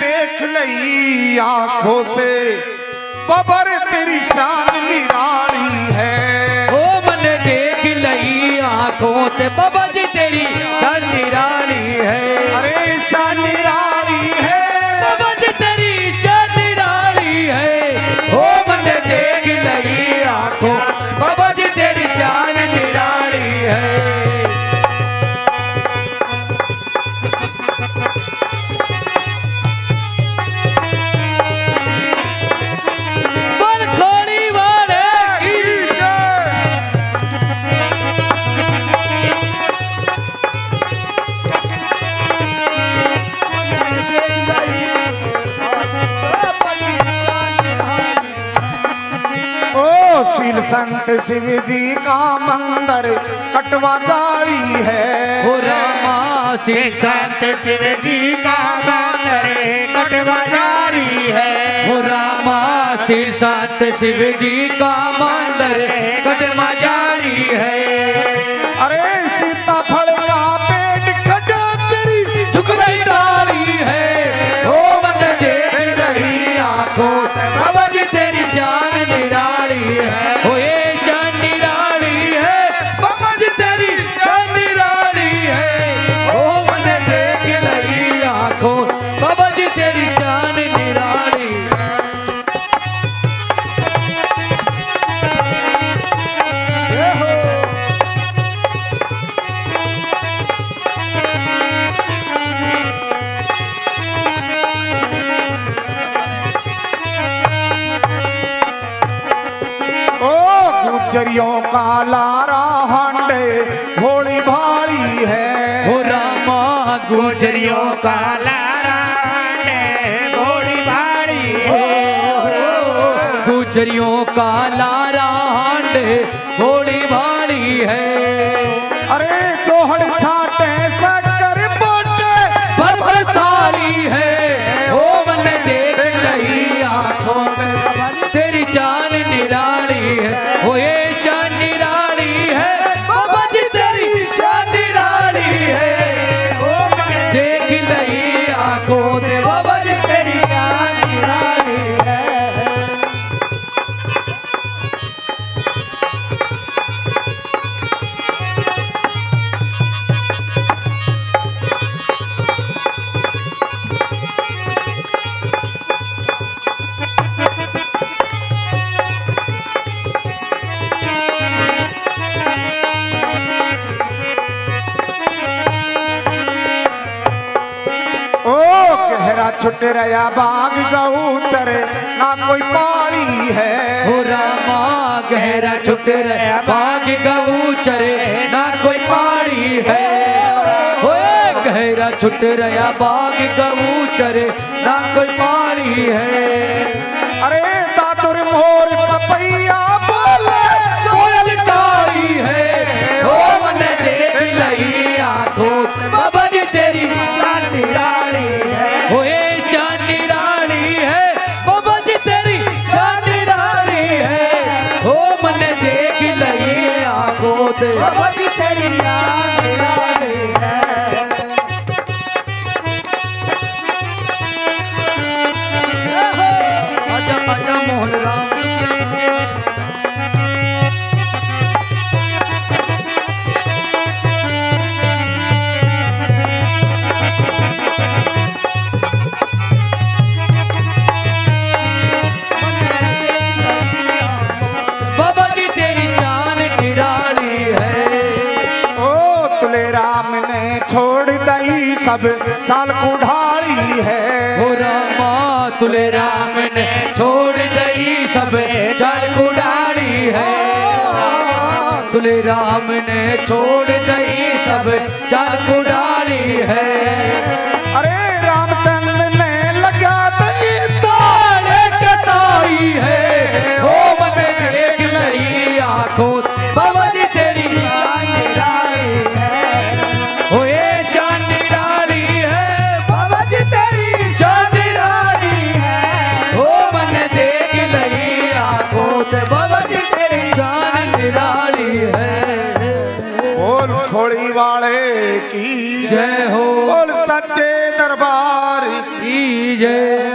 देख लई आँखों से। बबर तेरी शान निराली है। ओ मन देख लई आँखों से बाबा जी तेरी शान निराली है। अरे शान निराली है। बाबा जी तेरी शान निराली है। ओ मन देख लई आँखों बाबा जी तेरी शान निराली है। शील संत शिव जी का मंदिर कटवा जारी है। हो रामा श्री संत शिव जी का मंदिर कटवा जारी है। हो रामा श्री संत शिव जी का मंदिर कटवा जारी है। गुजरियों का लारा हांडे भोली भाली है। हो रामा गुजरियों का लारा घोड़ी भाड़ी गुजरियों का लारा हांडे, होली भाड़ी है। गहरा छुट रहा बाग गऊ चरे ना कोई पाली है। हो रामा गहरा छुट रहा बाग गऊ चरे ना कोई पहाड़ी है। गहरा छुट रहा बाग गऊ चरे ना कोई पहाड़ी है। अरे से। तेरी चांदी है। आजा आजा मोहन राम सब चाल कुढ़ाली है। हो रामा तुले राम ने छोड़ दई सब चाल कुडाड़ी है। तुले राम ने छोड़ दई सब चाल कुडाड़ी है। खोड़ी वाले की जय हो। बोल सच्चे दरबार की जय।